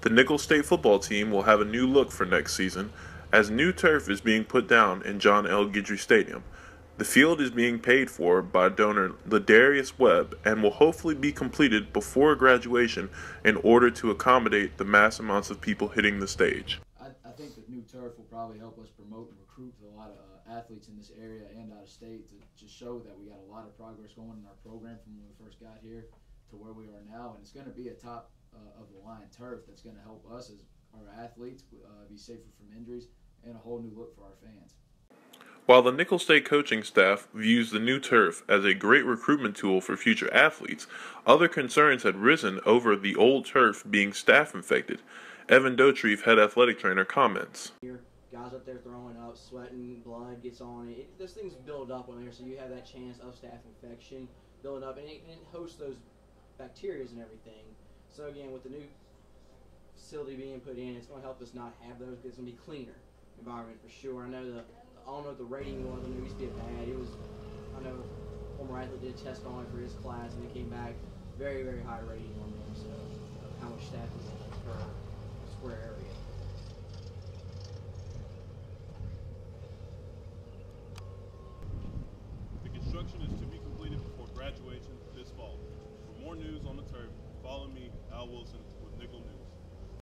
The Nicholls State football team will have a new look for next season, as new turf is being put down in John L. Guidry Stadium. The field is being paid for by donor Lardarius Webb and will hopefully be completed before graduation in order to accommodate the mass amounts of people hitting the stage. I, I think the new turf will probably help us promote and recruit a lot of uh, athletes in this area and out of state to, just show that we got a lot of progress going in our program from when we first got here to where we are now. And it's going to be a top uh, of the line turf that's going to help us as our athletes uh, be safer from injuries and a whole new look for our fans. While the Nicholls State coaching staff views the new turf as a great recruitment tool for future athletes, other concerns had risen over the old turf being staph infected. Evan Dotrieve, head athletic trainer, comments. Guys up there throwing up, sweating, blood gets on it. it those things build up on there, so you have that chance of staph infection building up, and it, and it hosts those bacteria and everything. So again, with the new facility being put in, it's going to help us not have those. It's going to be cleaner environment for sure. I know the I don't know the rating was. I know it used to be bad. It was I know former athlete did a test on it for his class and it came back very very high rating on them. So how much staph is per square area. The construction is